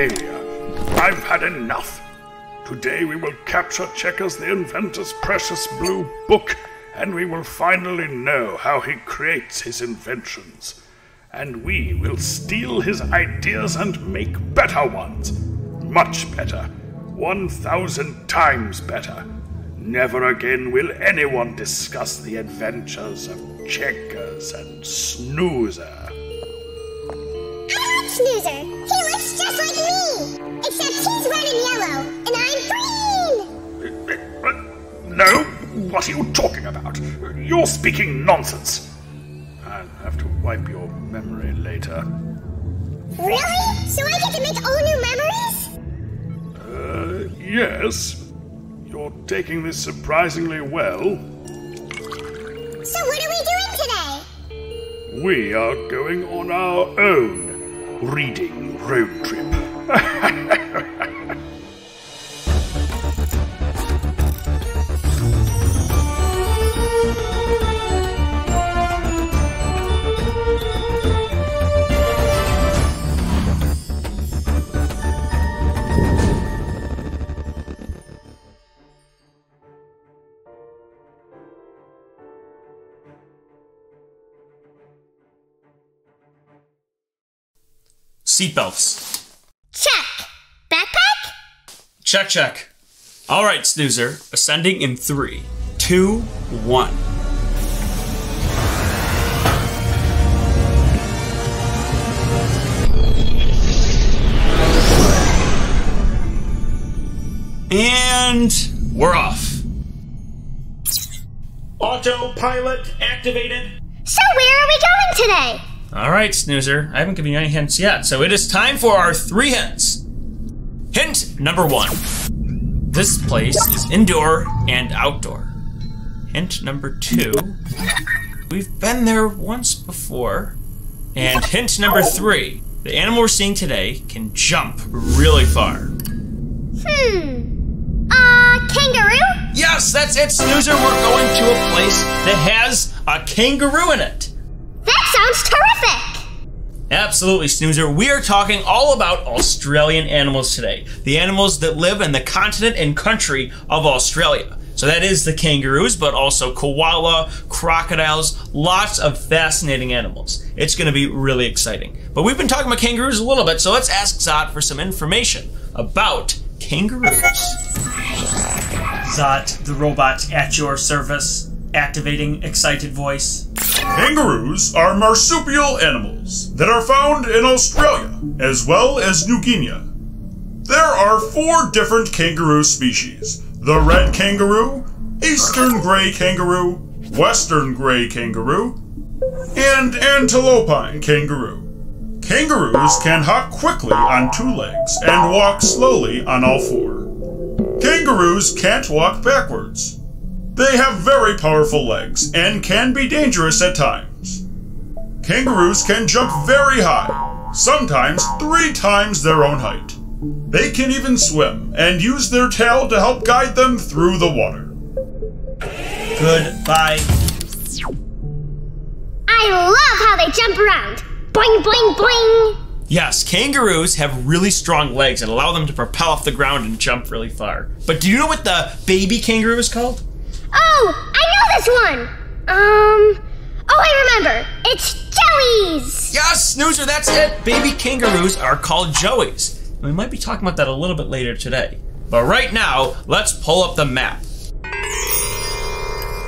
I've had enough. Today we will capture Checkers the inventor's precious blue book, and we will finally know how he creates his inventions. And we will steal his ideas and make better ones. Much better. One thousand times better. Never again will anyone discuss the adventures of Checkers and Snoozer. Snoozer. He looks just like me. Except he's red and yellow, and I'm green. No? What are you talking about? You're speaking nonsense. I'll have to wipe your memory later. Really? So I get to make all new memories? Uh, yes. You're taking this surprisingly well. So what are we doing today? We are going on our own reading road trip. Seatbelts. Check. Backpack? Check, check. All right, Snoozer. Ascending in three, two, one. And we're off. Autopilot activated. So where are we going today? All right, Snoozer. I haven't given you any hints yet, so it is time for our three hints. Hint number one this place is indoor and outdoor. Hint number two we've been there once before. And hint number three the animal we're seeing today can jump really far. Hmm. Uh, kangaroo? Yes, that's it, Snoozer. We're going to a place that has a kangaroo in it. That sounds terrific! Absolutely, Snoozer. We are talking all about Australian animals today. The animals that live in the continent and country of Australia. So that is the kangaroos, but also koala, crocodiles, lots of fascinating animals. It's going to be really exciting. But we've been talking about kangaroos a little bit, so let's ask Zot for some information about kangaroos. Zot, the robot at your service, activating excited voice. Kangaroos are marsupial animals that are found in Australia as well as New Guinea. There are four different kangaroo species the red kangaroo, eastern gray kangaroo, western gray kangaroo, and antilopine kangaroo. Kangaroos can hop quickly on two legs and walk slowly on all four. Kangaroos can't walk backwards. They have very powerful legs and can be dangerous at times. Kangaroos can jump very high, sometimes three times their own height. They can even swim and use their tail to help guide them through the water. Goodbye. I love how they jump around. Boing, boing, boing. Yes, kangaroos have really strong legs that allow them to propel off the ground and jump really far. But do you know what the baby kangaroo is called? Oh, I know this one. Um, oh, I remember. It's Joey's. Yes, Snoozer, that's it. Baby kangaroos are called joeys. We might be talking about that a little bit later today. But right now, let's pull up the map.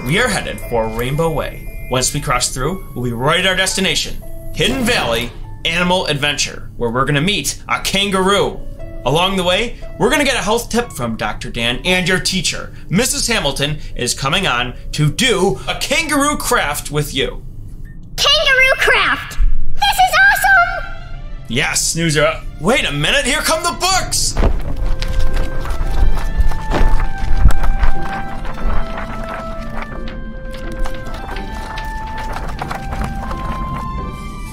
We are headed for Rainbow Way. Once we cross through, we'll be right at our destination, Hidden Valley Animal Adventure, where we're gonna meet a kangaroo. Along the way, we're gonna get a health tip from Dr. Dan and your teacher. Mrs. Hamilton is coming on to do a kangaroo craft with you. Kangaroo craft. This is awesome. Yes, Snoozer. Wait a minute, here come the books!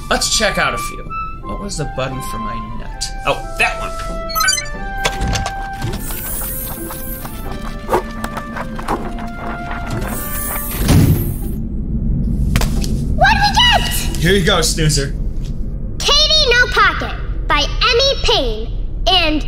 Let's check out a few. What was the button for my nut? Oh, that one. Here you go, Snoozer. Katie No Pocket by by Emmy Payne, and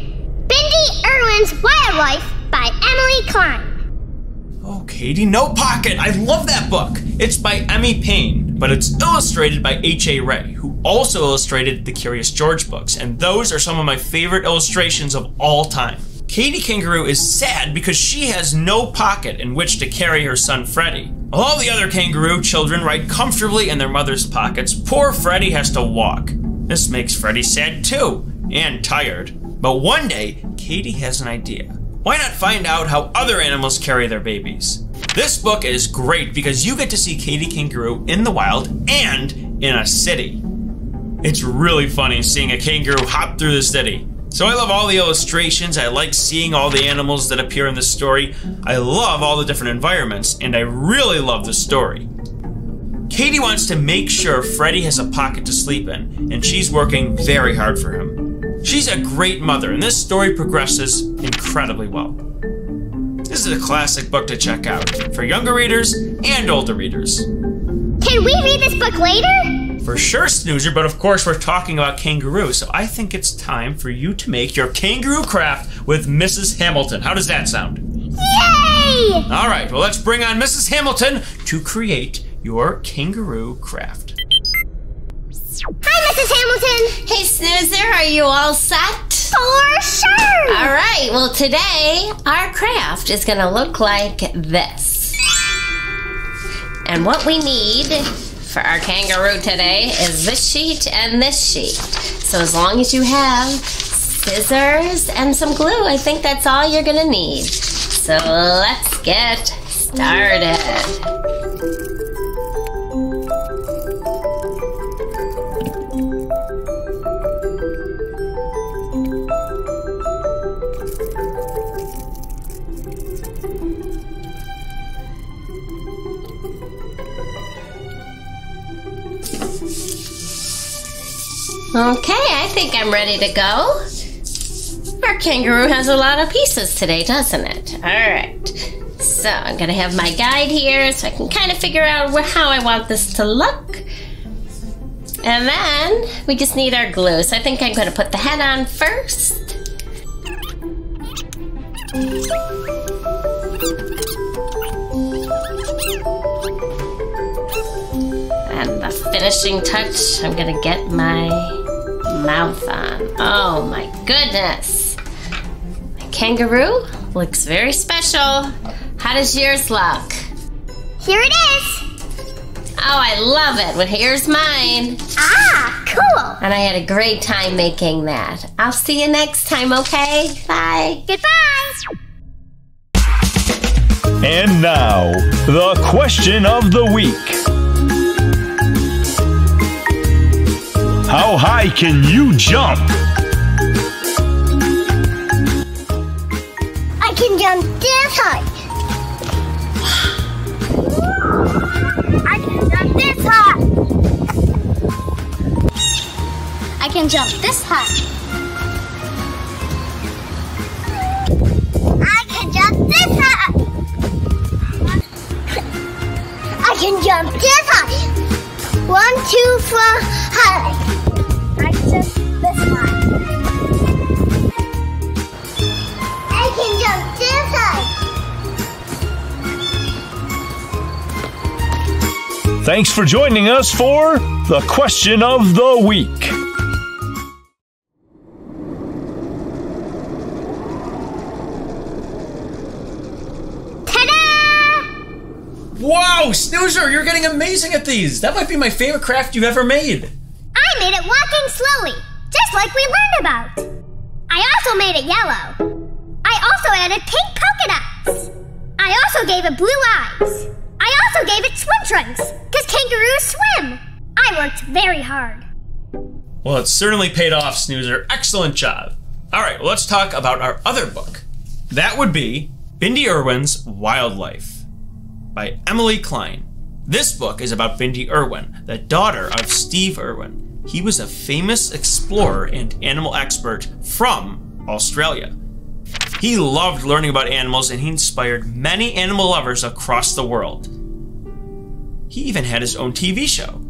Bindi Irwin's Wildlife by Emily Klein. Oh, Katie, No Pocket! I love that book! It's by Emmy Payne, but it's illustrated by H.A. Rey, who also illustrated the Curious George books, and those are some of my favorite illustrations of all time. Katie Kangaroo is sad because she has no pocket in which to carry her son Freddie. While all the other kangaroo children ride comfortably in their mother's pockets, poor Freddie has to walk. This makes Freddie sad too, and tired. But one day, Katie has an idea. Why not find out how other animals carry their babies? This book is great because you get to see Katie Kangaroo in the wild and in a city. It's really funny seeing a kangaroo hop through the city. So I love all the illustrations, I like seeing all the animals that appear in the story, I love all the different environments, and I really love the story. Katie wants to make sure Freddie has a pocket to sleep in, and she's working very hard for him. She's a great mother, and this story progresses incredibly well. This is a classic book to check out for younger readers and older readers. Can we read this book later? For sure, Snoozer, but of course we're talking about kangaroo, so I think it's time for you to make your kangaroo craft with Mrs. Hamilton. How does that sound? Yay! All right, well, let's bring on Mrs. Hamilton to create your kangaroo craft. Hi, Mrs. Hamilton. Hey, Snoozer, are you all set? For sure. All right, well, today our craft is going to look like this. And what we need for our kangaroo today is this sheet and this sheet. So as long as you have scissors and some glue, I think that's all you're gonna need. So let's get started. Okay, I think I'm ready to go. Our kangaroo has a lot of pieces today, doesn't it? All right. So I'm gonna have my guide here so I can kind of figure out how I want this to look. And then we just need our glue. So I think I'm gonna put the head on first. Finishing touch, I'm gonna get my mouth on. Oh my goodness. My kangaroo looks very special. How does yours look? Here it is. Oh, I love it. Well, here's mine. Ah, cool. And I had a great time making that. I'll see you next time, okay? Bye. Goodbye. And now, the question of the week. How high can you jump? I can jump this high. I can jump this high. I can jump this high. I can jump this high. One, two, four, high. Thanks for joining us for the question of the week. Ta-da! Wow, Snoozer, you're getting amazing at these. That might be my favorite craft you've ever made. I made it walking slowly, just like we learned about. I also made it yellow. I also added pink polka dots. I also gave it blue eyes. I also gave it swim trunks, because kangaroos swim. I worked very hard. Well, it certainly paid off, Snoozer. Excellent job. All right, well, let's talk about our other book. That would be Bindi Irwin's Wildlife by Emily Klein. This book is about Bindi Irwin, the daughter of Steve Irwin. He was a famous explorer and animal expert from Australia. He loved learning about animals and he inspired many animal lovers across the world. He even had his own TV show.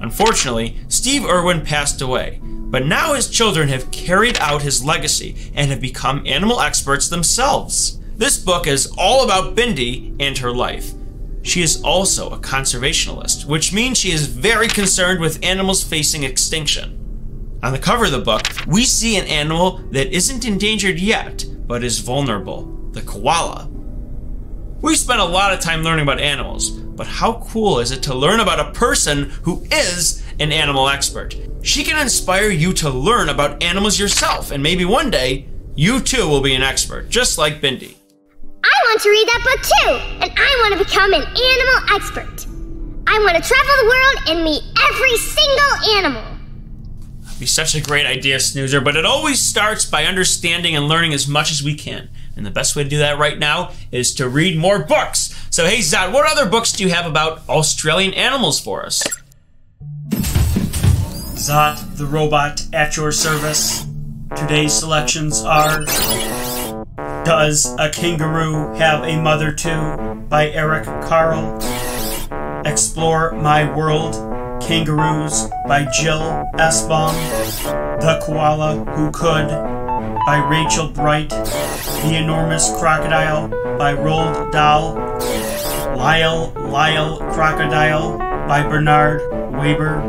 Unfortunately, Steve Irwin passed away, But now his children have carried out his legacy and have become animal experts themselves. This book is all about Bindi and her life. She is also a conservationist, which means she is very concerned with animals facing extinction. On the cover of the book, we see an animal that isn't endangered yet, but is vulnerable the koala. We spent a lot of time learning about animals, but how cool is it to learn about a person who is an animal expert? She can inspire you to learn about animals yourself, and maybe one day you too will be an expert, just like Bindi. I want to read that book too, and I want to become an animal expert. I want to travel the world and meet every single animal. That'd be such a great idea, Snoozer, but it always starts by understanding and learning as much as we can. And the best way to do that right now is to read more books. So, hey, Zot, what other books do you have about Australian animals for us? Zot, the robot at your service. Today's selections are Does a Kangaroo Have a Mother Too? by Eric Carle. Explore My World Kangaroos by Jill Esbaum. The Koala Who Could by Rachel Bright. The Enormous Crocodile by Roald Dahl. Lyle Lyle Crocodile by Bernard Waber.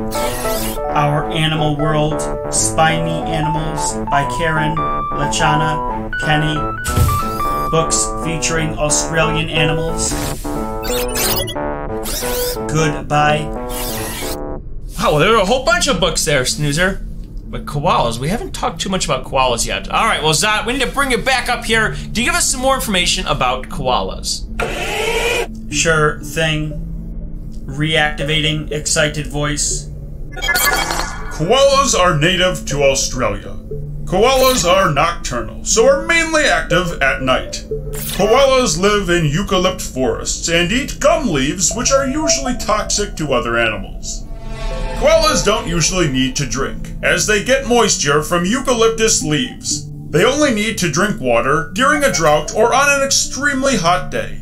Our Animal World, Spiny Animals by Karen Latchana Kenney. Books featuring Australian animals. Goodbye. Wow, there are a whole bunch of books there, Snoozer. But koalas, we haven't talked too much about koalas yet. All right, well, Zot, we need to bring you back up here. Do you give us some more information about koalas? Sure thing. Reactivating excited voice. Koalas are native to Australia. Koalas are nocturnal, so are mainly active at night. Koalas live in eucalypt forests and eat gum leaves, which are usually toxic to other animals. Koalas don't usually need to drink, as they get moisture from eucalyptus leaves. They only need to drink water during a drought or on an extremely hot day.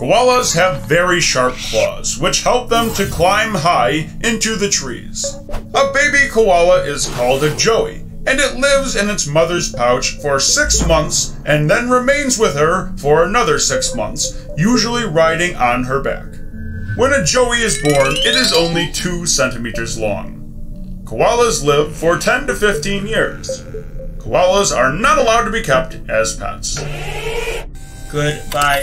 Koalas have very sharp claws, which help them to climb high into the trees. A baby koala is called a joey, and it lives in its mother's pouch for six months and then remains with her for another six months, usually riding on her back. When a joey is born, it is only 2 centimeters long. Koalas live for 10 to 15 years. Koalas are not allowed to be kept as pets. Goodbye.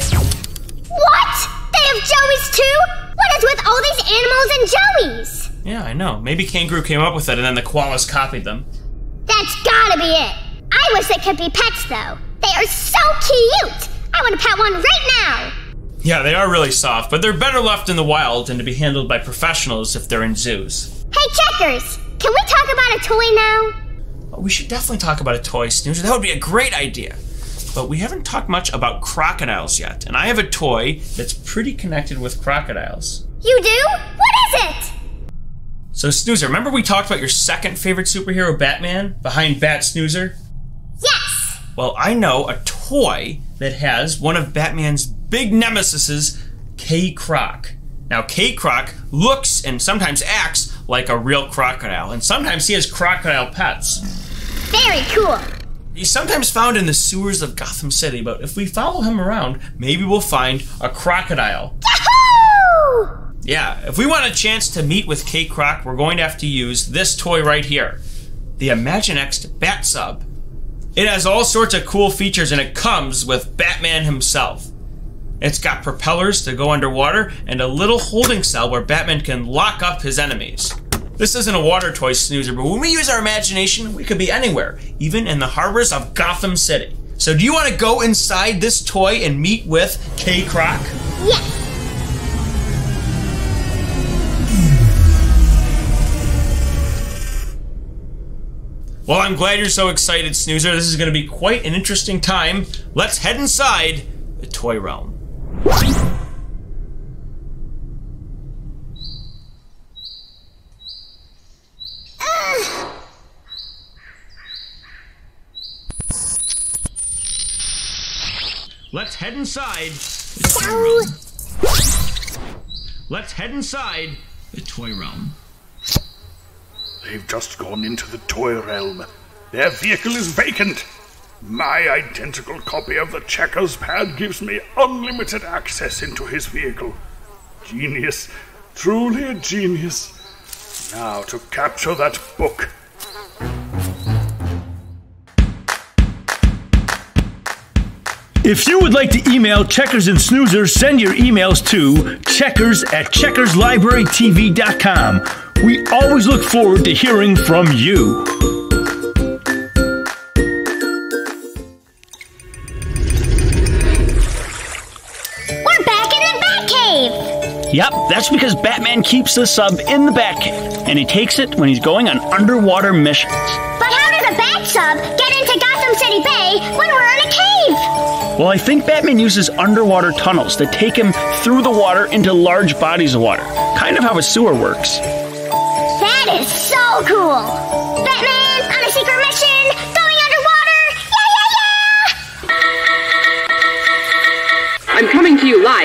What? They have joeys too? What is with all these animals and joeys? Yeah, I know. Maybe Kangaroo came up with it and then the koalas copied them. That's gotta be it. I wish they could be pets though. They are so cute. I want to pet one right now. Yeah, they are really soft, but they're better left in the wild than to be handled by professionals if they're in zoos. Hey, Checkers, can we talk about a toy now? Oh, we should definitely talk about a toy, Snoozer. That would be a great idea. But we haven't talked much about crocodiles yet, and I have a toy that's pretty connected with crocodiles. You do? What is it? So, Snoozer, remember we talked about your second favorite superhero, Batman, behind Bat Snoozer? Yes. Well, I know a toy that has one of Batman's big nemesises, K Croc. Now, K Croc looks and sometimes acts like a real crocodile, and sometimes he has crocodile pets. Very cool. He's sometimes found in the sewers of Gotham City, but if we follow him around, maybe we'll find a crocodile. Yahoo! Yeah, if we want a chance to meet with K Croc, we're going to have to use this toy right here the Imaginext Bat Sub. It has all sorts of cool features and it comes with Batman himself. It's got propellers to go underwater and a little holding cell where Batman can lock up his enemies. This isn't a water toy snoozer, but when we use our imagination, we could be anywhere, even in the harbors of Gotham City. So, do you want to go inside this toy and meet with K Croc? Yes. Well, I'm glad you're so excited, Snoozer. This is going to be quite an interesting time. Let's head inside the toy realm. Let's head inside the toy realm. Let's head inside the toy realm. They've just gone into the toy realm. Their vehicle is vacant. My identical copy of the checkers pad gives me unlimited access into his vehicle. Genius. Truly a genius. Now to capture that book. If you would like to email Checkers and Snoozers, send your emails to checkers at checkerslibrarytv.com. We always look forward to hearing from you. Yep, that's because Batman keeps the sub in the Batcave, and he takes it when he's going on underwater missions. But how did a Bat Sub get into Gotham City Bay when we're in a cave? Well, I think Batman uses underwater tunnels that take him through the water into large bodies of water. Kind of how a sewer works. That is so cool! Batman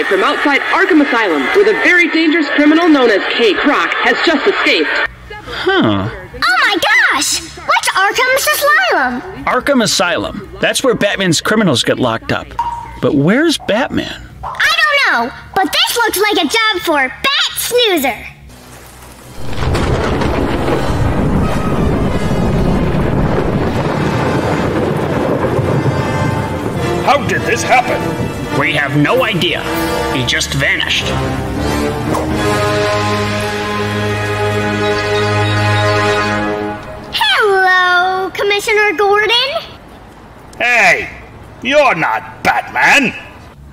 live from outside Arkham Asylum, where the very dangerous criminal known as K. Croc has just escaped. Huh. Oh my gosh! What's Arkham's Asylum? Arkham Asylum. That's where Batman's criminals get locked up. But where's Batman? I don't know, but this looks like a job for Bat Snoozer! How did this happen? We have no idea. He just vanished. Hello, Commissioner Gordon? Hey, you're not Batman.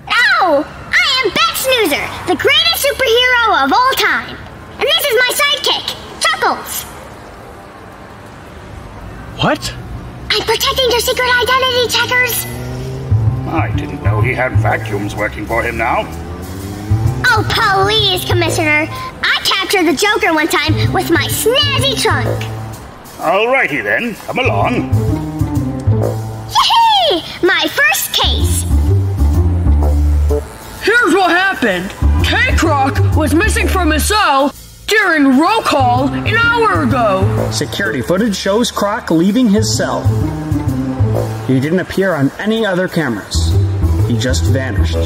No! I am Bat Snoozer, the greatest superhero of all time. And this is my sidekick, Chuckles. What? I'm protecting your secret identity, Checkers. I didn't know he had vacuums working for him now. Oh, please, Commissioner. I captured the Joker one time with my snazzy trunk. Alrighty then, come along. Yay! My first case. Here's what happened. K-Croc was missing from his cell during roll call an hour ago. Security footage shows Croc leaving his cell. He didn't appear on any other cameras. He just vanished.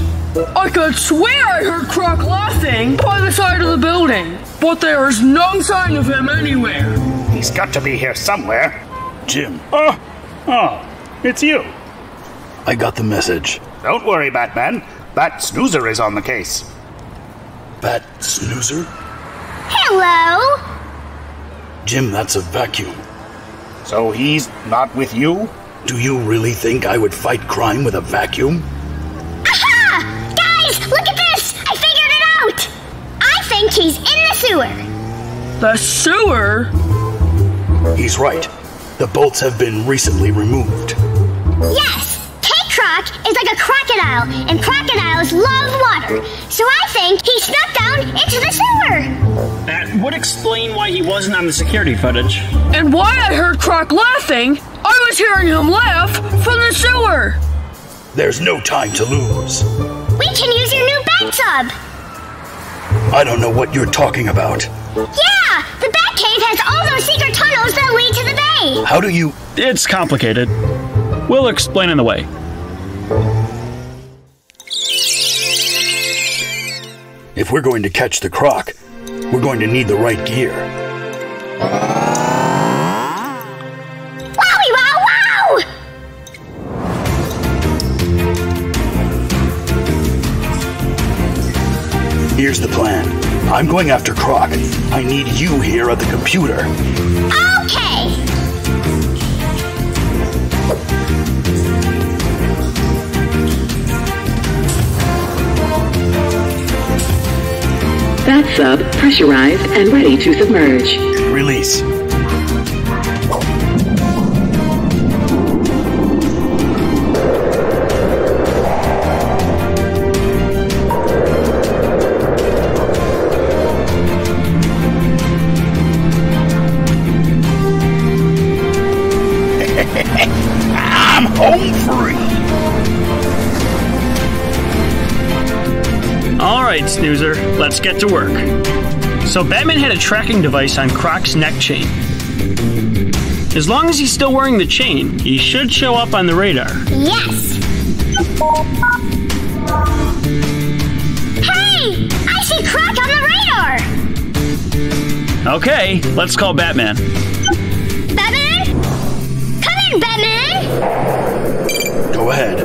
I could swear I heard Croc laughing by the side of the building, but there is no sign of him anywhere. He's got to be here somewhere. Jim, Oh, oh, it's you. I got the message. Don't worry, Batman. Bat Snoozer is on the case. Bat Snoozer? Hello. Jim, that's a vacuum. So he's not with you? Do you really think I would fight crime with a vacuum? I think he's in the sewer. The sewer? He's right. The bolts have been recently removed. Yes! K-Croc is like a crocodile, and crocodiles love water. So I think he snuck down into the sewer. That would explain why he wasn't on the security footage. And why I heard Croc laughing, I was hearing him laugh from the sewer. There's no time to lose. We can use your new bat sub. I don't know what you're talking about. Yeah! The Batcave has all those secret tunnels that lead to the bay. How do you. It's complicated. We'll explain in the way. If we're going to catch the croc, we're going to need the right gear. Plan. I'm going after Croc. I need you here at the computer. Okay. Bat sub pressurized and ready to submerge. Release. Get to work. So Batman had a tracking device on Croc's neck chain. As long as he's still wearing the chain, he should show up on the radar. Yes. Hey! I see Croc on the radar! Okay, let's call Batman. Batman? Come in, Batman! Go ahead.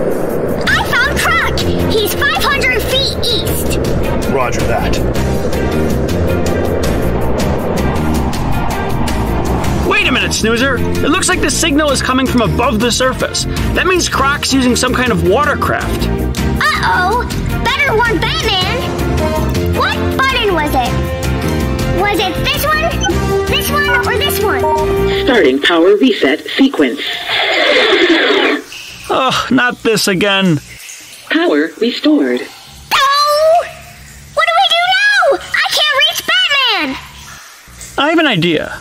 I found Croc! He's 500 feet east! Roger that. Wait a minute, Snoozer. It looks like the signal is coming from above the surface. That means Croc's using some kind of watercraft. Uh-oh! Better warn Batman! What button was it? Was it this one, this one, or this one? Starting power reset sequence. Oh, not this again. Power restored. I have an idea.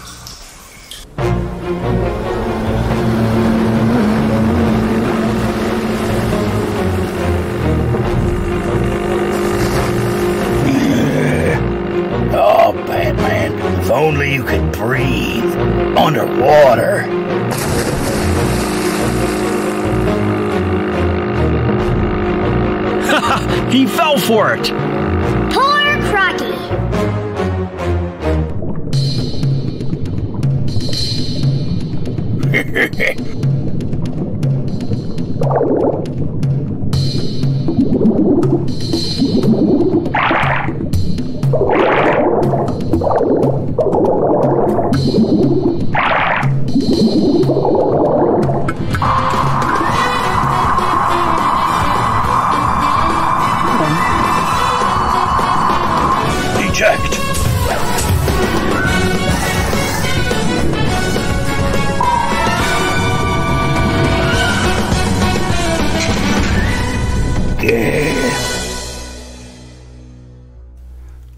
Oh, Batman, if only you could breathe underwater. he fell for it.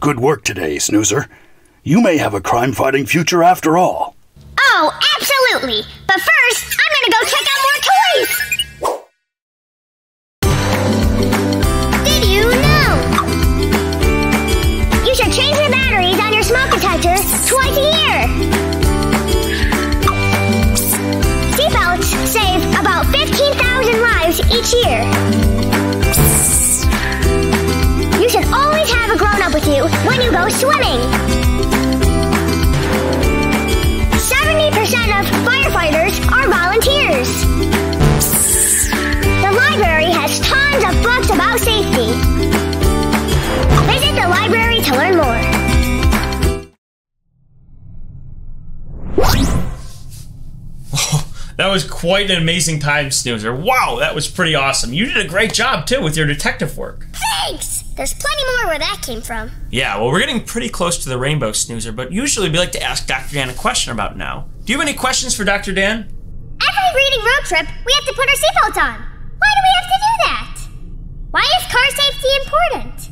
Good work today, Snoozer. You may have a crime fighting future after all. Oh, absolutely! But first, I'm gonna go check That was quite an amazing time, Snoozer. Wow, that was pretty awesome. You did a great job, too, with your detective work. Thanks! There's plenty more where that came from. Yeah, well, we're getting pretty close to the rainbow, Snoozer, but usually we like to ask Dr. Dan a question about now. Do you have any questions for Dr. Dan? Every reading road trip, we have to put our seatbelts on. Why do we have to do that? Why is car safety important?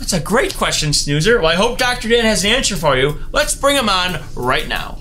That's a great question, Snoozer. Well, I hope Dr. Dan has an answer for you. Let's bring him on right now.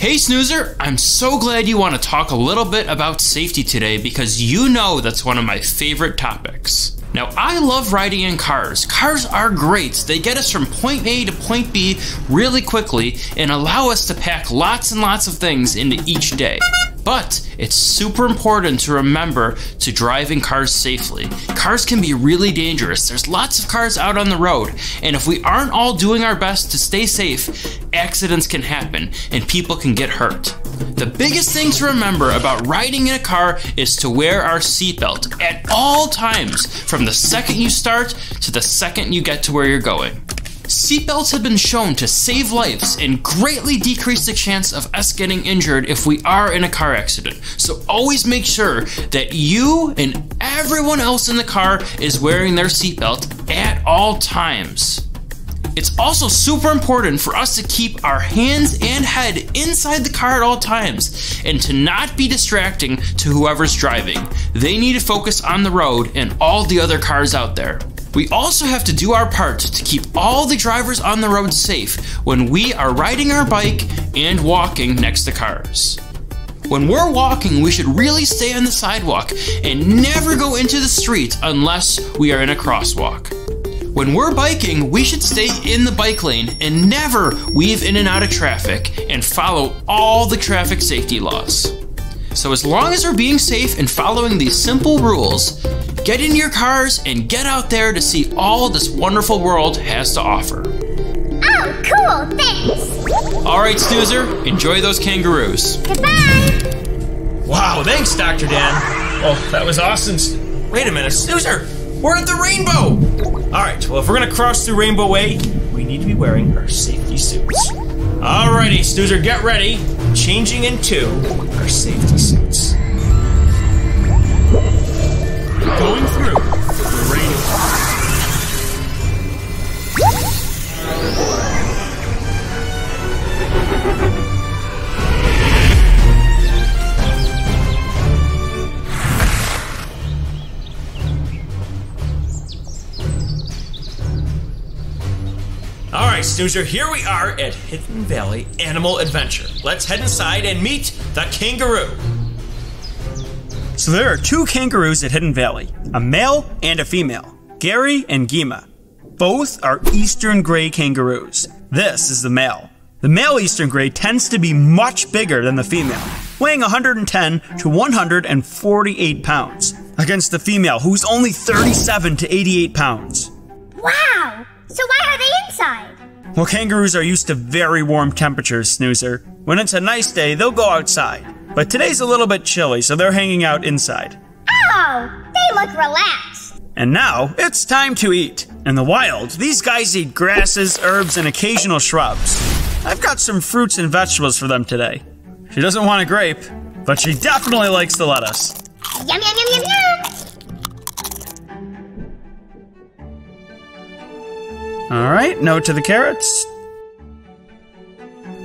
Hey Snoozer, I'm so glad you want to talk a little bit about safety today because you know that's one of my favorite topics. Now, I love riding in cars. Cars are great. They get us from point A to point B really quickly and allow us to pack lots and lots of things into each day. But it's super important to remember to drive in cars safely. Cars can be really dangerous. There's lots of cars out on the road, and if we aren't all doing our best to stay safe, accidents can happen and people can get hurt. The biggest thing to remember about riding in a car is to wear our seatbelt at all times, from the second you start to the second you get to where you're going. Seatbelts have been shown to save lives and greatly decrease the chance of us getting injured if we are in a car accident. So always make sure that you and everyone else in the car is wearing their seatbelt at all times. It's also super important for us to keep our hands and head inside the car at all times and to not be distracting to whoever's driving. They need to focus on the road and all the other cars out there. We also have to do our part to keep all the drivers on the road safe when we are riding our bike and walking next to cars. When we're walking, we should really stay on the sidewalk and never go into the street unless we are in a crosswalk. When we're biking, we should stay in the bike lane and never weave in and out of traffic and follow all the traffic safety laws. So, as long as we're being safe and following these simple rules, get in your cars and get out there to see all this wonderful world has to offer. Oh, cool, thanks. All right, Snoozer, enjoy those kangaroos. Goodbye. Wow, thanks, Dr. Dan. Oh, that was awesome. Wait a minute, Snoozer, we're at the rainbow. All right, well, if we're gonna cross through Rainbow Way, we need to be wearing our safety suits. Alrighty, Snoozer, get ready. Changing into our safety suits. Going through right, Snoozer, here we are at Hidden Valley Animal Adventure. Let's head inside and meet the kangaroo. So there are two kangaroos at Hidden Valley, a male and a female, Gary and Gima. Both are eastern gray kangaroos. This is the male. The male eastern gray tends to be much bigger than the female, weighing 110 to 148 pounds, against the female, who's only 37 to 88 pounds. Wow. So why are they inside? Well, kangaroos are used to very warm temperatures, Snoozer. When it's a nice day, they'll go outside. But today's a little bit chilly, so they're hanging out inside. Oh, they look relaxed. And now, it's time to eat. In the wild, these guys eat grasses, herbs, and occasional shrubs. I've got some fruits and vegetables for them today. She doesn't want a grape, but she definitely likes the lettuce. Yum, yum, yum, yum, All right, no to the carrots.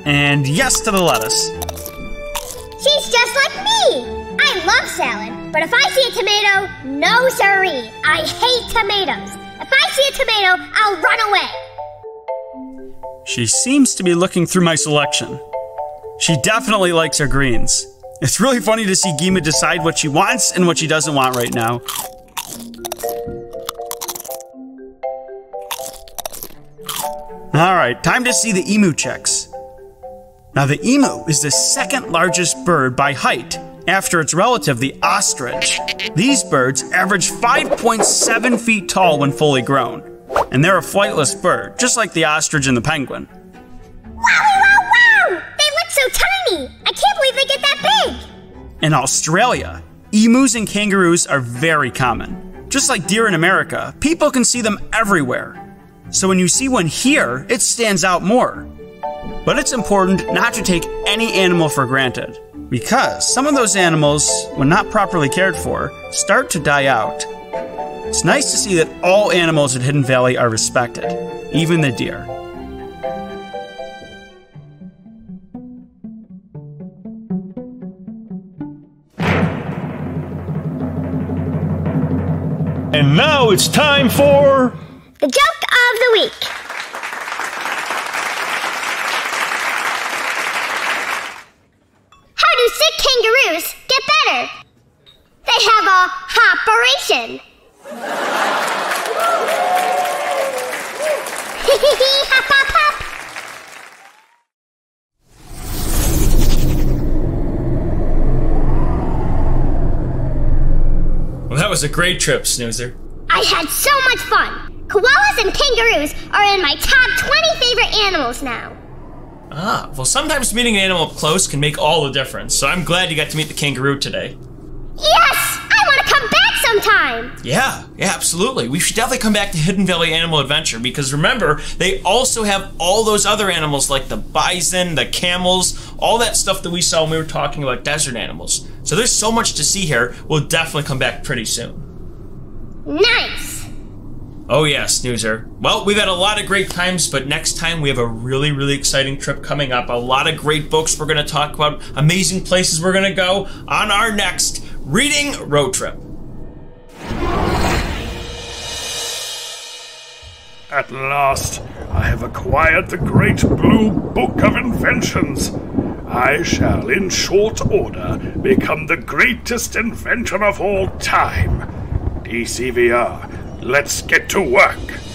And yes to the lettuce. She's just like me. I love salad, but if I see a tomato, no siree. I hate tomatoes. If I see a tomato, I'll run away. She seems to be looking through my selection. She definitely likes her greens. It's really funny to see Gima decide what she wants and what she doesn't want right now. All right, time to see the emu checks. Now, the emu is the second largest bird by height after its relative, the ostrich. These birds average 5.7 feet tall when fully grown, and they're a flightless bird, just like the ostrich and the penguin. Wow, wow, wow! They look so tiny. I can't believe they get that big. In Australia, emus and kangaroos are very common. Just like deer in America, people can see them everywhere. So when you see one here, it stands out more. But it's important not to take any animal for granted, because some of those animals, when not properly cared for, start to die out. It's nice to see that all animals at Hidden Valley are respected, even the deer. And now it's time for. The joke of the week. How do sick kangaroos get better? They have a operation. hop, hop, hop. Well, that was a great trip, Snoozer. I had so much fun. Koalas and kangaroos are in my top 20 favorite animals now. Ah, well, sometimes meeting an animal up close can make all the difference, so I'm glad you got to meet the kangaroo today. Yes! I want to come back sometime! Yeah, yeah, absolutely. We should definitely come back to Hidden Valley Animal Adventure because remember, they also have all those other animals like the bison, the camels, all that stuff that we saw when we were talking about desert animals. So there's so much to see here. We'll definitely come back pretty soon. Nice! Oh, yeah, Snoozer. Well, we've had a lot of great times, but next time we have a really, really exciting trip coming up. A lot of great books we're going to talk about, amazing places we're going to go on our next Reading Road Trip. At last, I have acquired the great blue book of inventions. I shall, in short order, become the greatest inventor of all time. DCVR, let's get to work.